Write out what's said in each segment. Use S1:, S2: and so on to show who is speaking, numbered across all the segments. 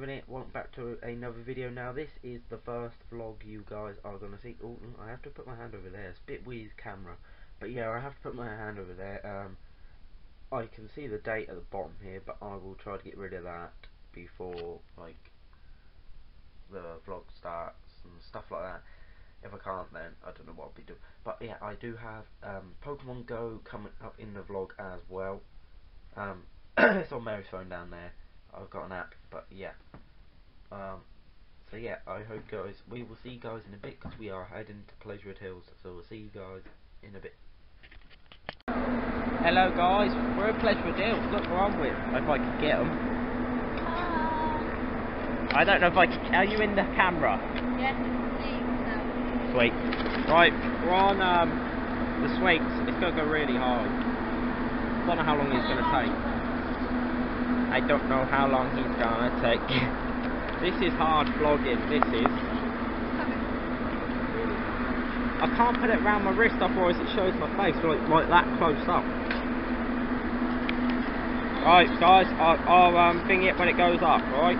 S1: guys, it's me, Scup11 here. Welcome back to another video. Now, this is the first vlog you guys are going to see. Oh, I have to put my hand over there. It's a bit weird camera. But yeah, I have to put my hand over there. Um, I can see the date at the bottom here, but I will try to get rid of that before, like, the vlog starts and stuff like that. If I can't, then I don't know what I'll be doing. But yeah, I do have um, Pokemon Go coming up in the vlog as well. Um, it's on Mary's phone down there. I've got an app, but yeah. Um, so yeah, I hope guys, we will see you guys in a bit because we are heading to Pleasurewood Hills. So we'll see you guys in a bit. Hello guys, we're at Pleasurewood Hills. Look where I'm with. If I can get them. I don't know if I can. Are you in the camera?
S2: Yes, it's
S1: Sweet. Right, we're on um, the sweets. It's gonna go really hard. I Don't know how long it's gonna take. I don't know how long he's gonna take. this is hard vlogging, this is. I can't put it around my wrist otherwise it shows my face like, like that close up. Right guys, I'll, I'll um, bing it when it goes up, right?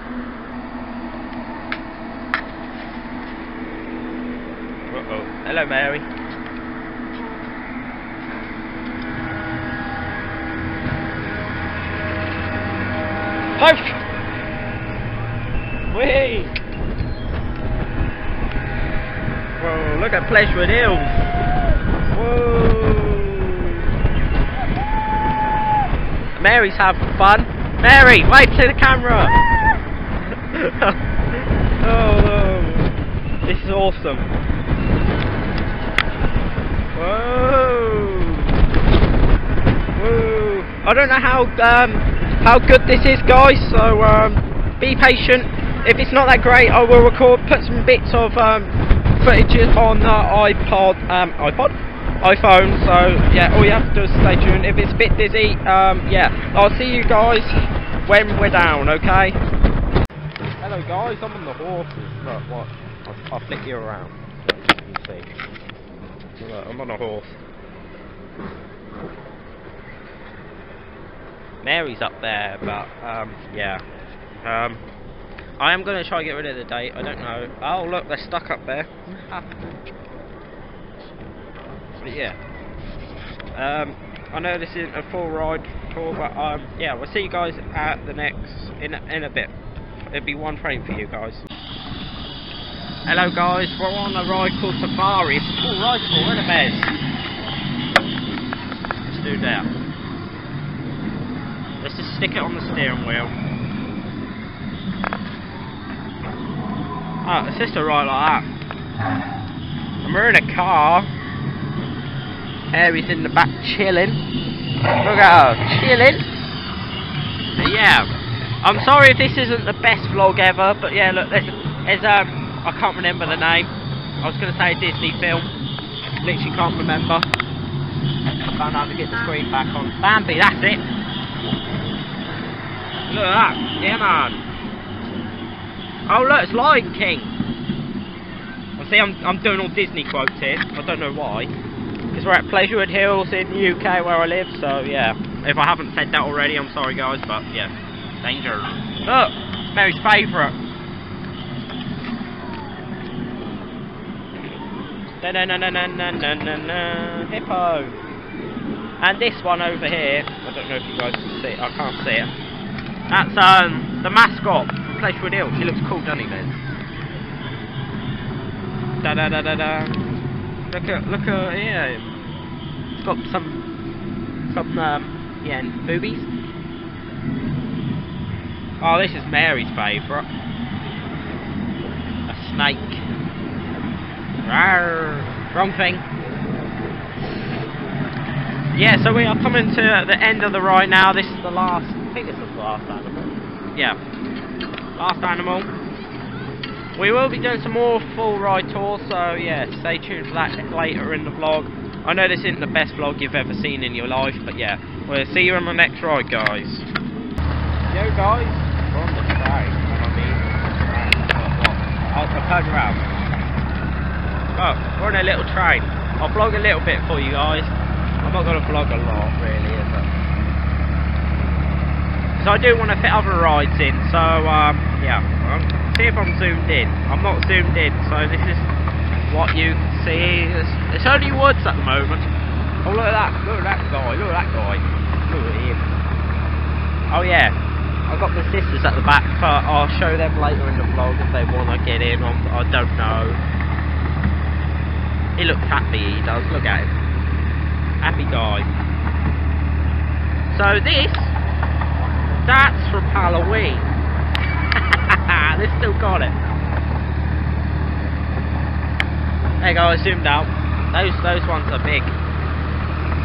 S1: Uh oh. Hello Mary. Push! Whee! Whoa, look at Pleasurewood Hills! Whoa! Mary's having fun. Mary, wait to the camera! oh, oh, this is awesome. Whoa! Whoa! I don't know how um, how good this is guys so um, be patient. If it's not that great I will record put some bits of um, footage on the iPod um, iPod? iPhone so yeah all you have to do is stay tuned. If it's a bit dizzy um, yeah I'll see you guys when we're down okay? Hello guys I'm on the horses. Look what? I'll, I'll flick you around. You see. Look, I'm on a horse Mary's up there, but um, yeah. Um, I am going to try to get rid of the date. I don't know. Oh, look, they're stuck up there. but yeah. Um, I know this isn't a full ride tour, but um, yeah, we'll see you guys at the next in a, in a bit. It'll be one frame for you guys. Hello guys, we're on a ride called Safari. It's a ride for, isn't Let's do that. Stick it on the steering wheel. Oh, it's just a ride like that. And we're in a car. Harry's in the back chilling. Look at her, chilling. But yeah, I'm sorry if this isn't the best vlog ever, but yeah, look, there's, there's um, I can't remember the name. I was going to say a Disney film. Literally can't remember. I found out to get the screen back on. Bambi, that's it. Look at that. Yeah. Oh, look, it's Lion King. I see I'm, I'm doing all Disney quotes here. I don't know why. Because we're at Pleasurewood Hills in the UK where I live, so yeah. If I haven't said that already, I'm sorry, guys, but yeah. Danger. Look, Mary's favourite. Na na na na na na na na hippo. And this one over here, I don't know if you guys can see it, I can't see it. That's um, the mascot from Pleasurewood Hills. He looks cool, doesn't he, Ben? Da da da da da. Look at, look at, yeah. It's got some, some, um, yeah, boobies. Oh, this is Mary's favourite. A snake. Rawr. Wrong thing. Yeah, so we are coming to the end of the ride now. This is the last I think this is the last animal. Yeah. Last animal. We will be doing some more full ride tours, so yeah, stay tuned for that later in the vlog. I know this isn't the best vlog you've ever seen in your life, but yeah, we'll see you on the next ride, guys. Yo, guys, we're on the train, and I mean, I'll, I'll turn around. Oh, we're on a little train. I'll vlog a little bit for you guys. I'm not going to vlog a lot, really, is it? So I do want to fit other rides in. So um, yeah, see if I'm zoomed in. I'm not zoomed in, so this is what you can see. It's, it's only woods at the moment. Oh look at that! Look at that guy! Look at that guy! Look at him! Oh yeah, I've got the sisters at the back, but I'll show them later in the vlog if they want to get in. I'm, I don't know. He looks happy. He does. Look at him. Happy guy. So this, that's from Halloween. they still got it. There you go, I zoomed out. Those those ones are big.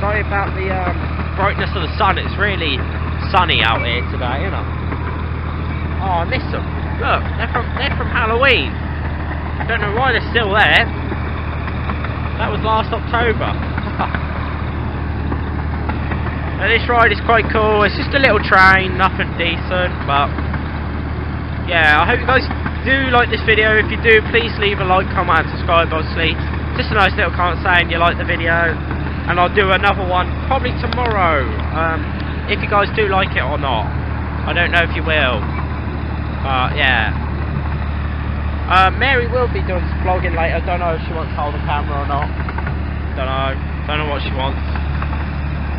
S1: Sorry about the um, brightness of the sun. It's really sunny out here today, you know. Oh, I miss them. Look, they're from they're from Halloween. I don't know why they're still there. That was last October. Now this ride is quite cool. It's just a little train, nothing decent, but yeah. I hope you guys do like this video. If you do, please leave a like, comment, and subscribe. Obviously, just a nice little comment saying you like the video, and I'll do another one probably tomorrow. Um, if you guys do like it or not. I don't know if you will. But yeah. Uh, Mary will be doing some vlogging later. I don't know if she wants to hold the camera or not. Don't know. Don't know what she wants.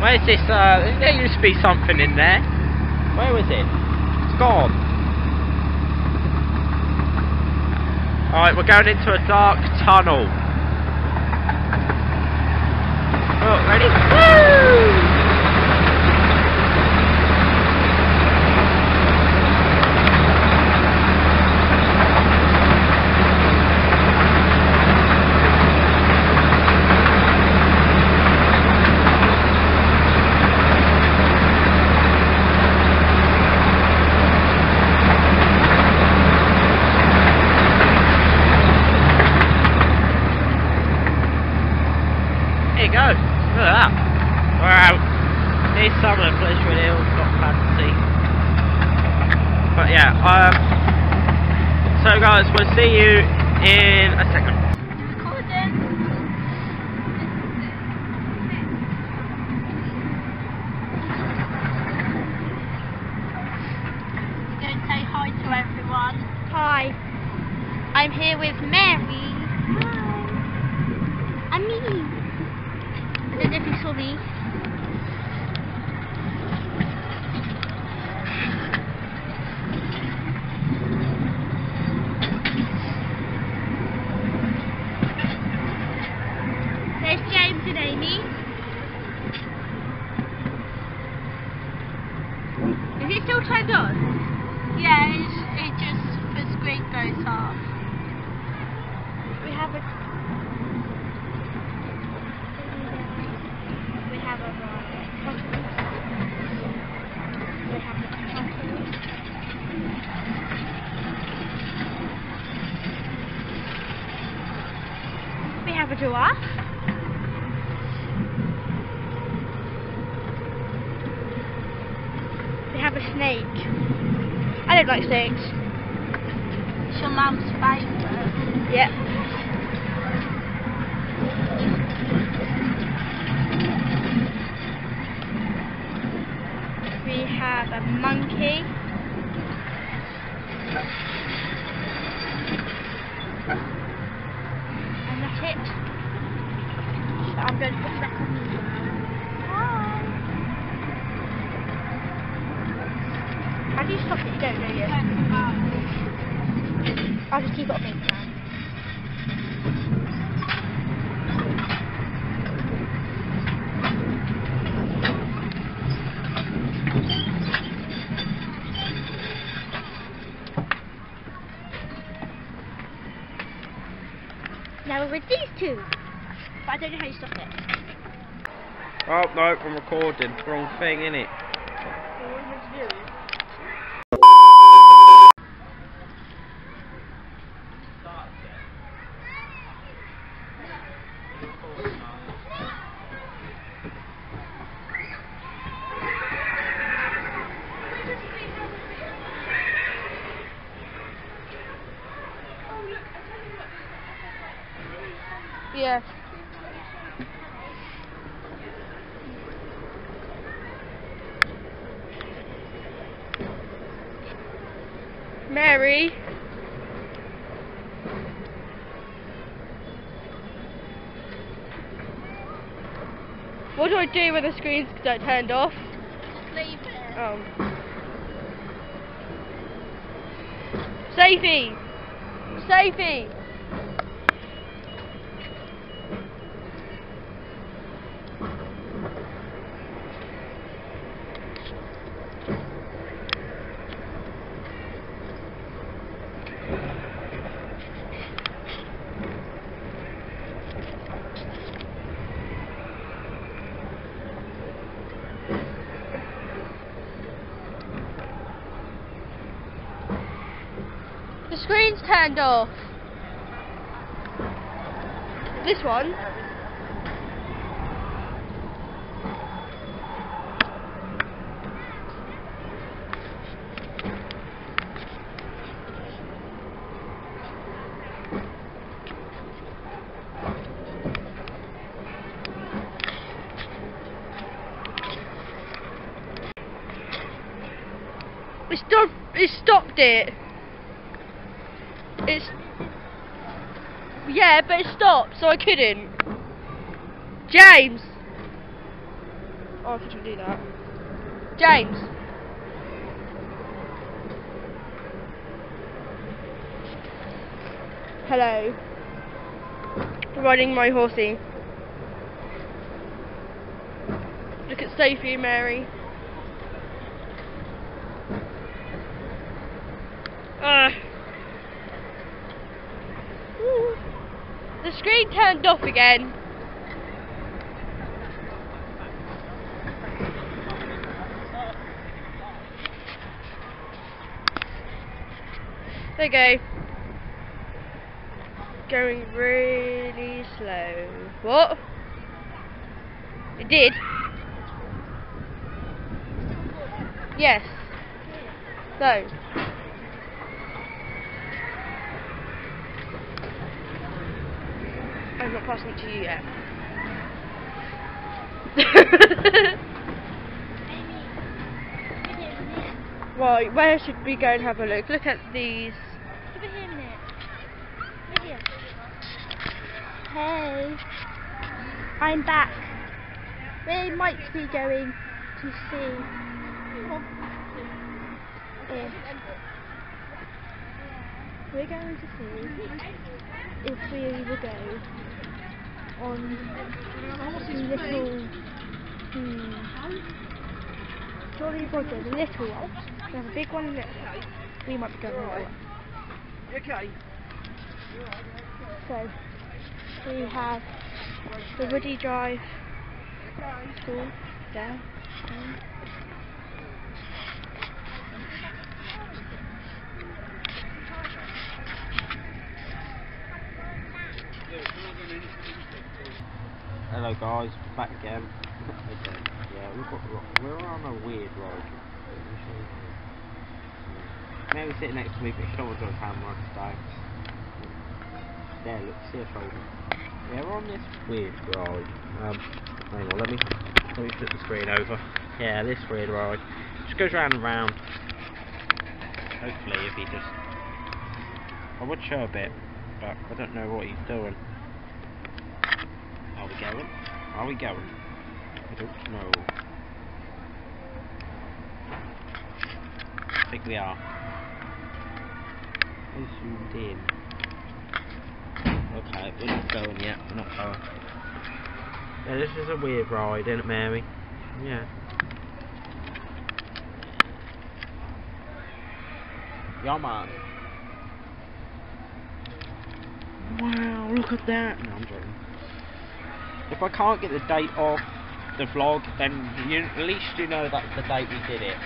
S1: Where's this? Uh, there used to be something in there. Where was it? It's gone. Alright, we're going into a dark tunnel. Oh, ready? Woo! There you go. Look at that. Out. Here's some of the Pleasure Hills, not fancy. But yeah, um, so guys, we'll see you in a second.
S3: Go say hi to everyone.
S2: Hi. I'm here with Mary. Hi. And me. I don't know if you saw me. There's James and Amy. Is it still turned on?
S3: Yeah, it's, it just the screen goes off.
S2: We have a. We have a. We have a. We have a have a snake. I don't like snakes.
S3: It's your mum's favourite.
S2: Yep. We have a monkey. And that's it. I'm going to put back on Hi. How do you stop it? You don't, do you? I'll just keep it on me for now. Now we're with these two. But I don't know how you stop it.
S1: Oh no, I'm recording. Wrong thing, innit?
S2: Yeah.
S4: Mary. What do I do when the screens don't turned off?
S2: Leave it.
S4: Oh. Safety! Safety! The off. This one. It stopped. It stopped it. It's yeah, but it stopped, so I couldn't. James. Oh, I couldn't do that. James. Hello. Riding my horsey. Look at Sophie Mary. Uh. The screen turned off again. There you go. Going really slow. What? It did. Yes. So. I'm not passing it to you yet. right, where should we go and have a look? Look at these.
S2: Over here a minute. Over here. Hey. I'm back. We might be going to see if we're going to see if we will go on the little hmm, Jolly Roger, the little one. There's a big one and a little one. We might be going the little.
S3: Okay.
S2: So we have the Woody Drive school there. Um,
S1: Hello guys, back again. Yeah, we've got we're on a weird you. Maybe sitting next to me, but someone's on camera today. There, look, see a shoulder. Yeah, we're on this weird ride. Um, hang on, let me let me flip the screen over. Yeah, this weird ride. Just goes round and round. Hopefully, if he just, I would show a bit, but I don't know what he's doing. Are we going? Are we going? I don't know. I think we are. I zoomed in. Okay, we're not going yet. We're not going. Yeah, this is a weird ride, isn't it, Mary? Yeah. Yeah, man. Wow, look at that. No, I'm joking. If I can't get the date off the vlog, then you, at least you know that's the date we did it.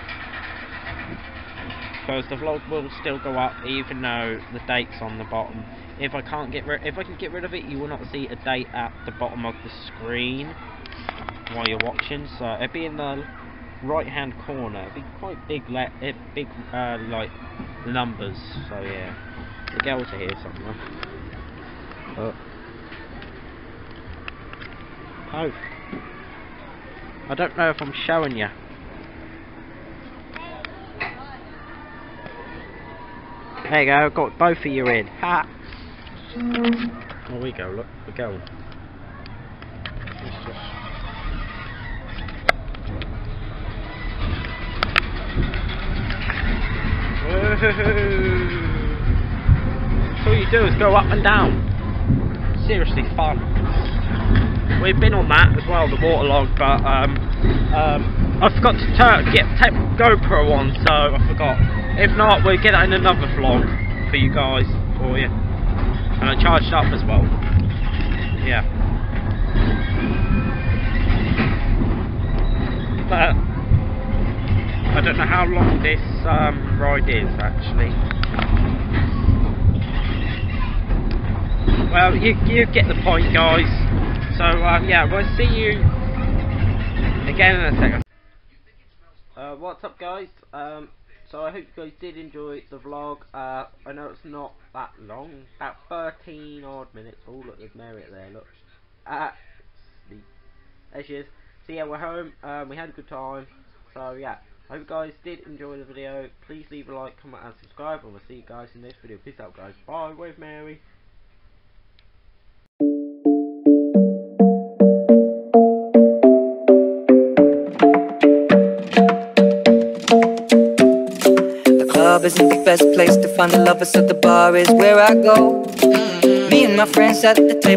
S1: Because the vlog will still go up even though the date's on the bottom. If I can't get rid, if I can get rid of it, you will not see a date at the bottom of the screen while you're watching. So it'll be in the right-hand corner. It'll be quite big, le eh, big uh, like numbers. So yeah, the girls are here somewhere. Oh. Oh. I don't know if I'm showing you. There you go, got both of you in. Ha! There we go, look, we're going. All you do is go up and down. Seriously fun. We've been on that as well, the waterlog, but um, um, I forgot to get GoPro on, so I forgot. If not, we'll get that in another vlog for you guys, for you. And I charged up as well. Yeah. But I don't know how long this um, ride is actually. Well, you you get the point, guys. So uh, yeah, we'll see you again in a second.
S5: Uh, what's up guys? Um, so I hope you guys did enjoy the vlog. Uh, I know it's not that long, about 13 odd minutes. Oh look, there's Mary there, look. Sleep. There she is. So yeah, we're home. Um, we had a good time. So yeah, I hope you guys did enjoy the video. Please leave a like, comment and subscribe and we'll see you guys in the next video. Peace out guys. Bye, wave Mary.
S6: Club isn't the best place to find the lovers, so the bar is where I go. Me and my friends at the table.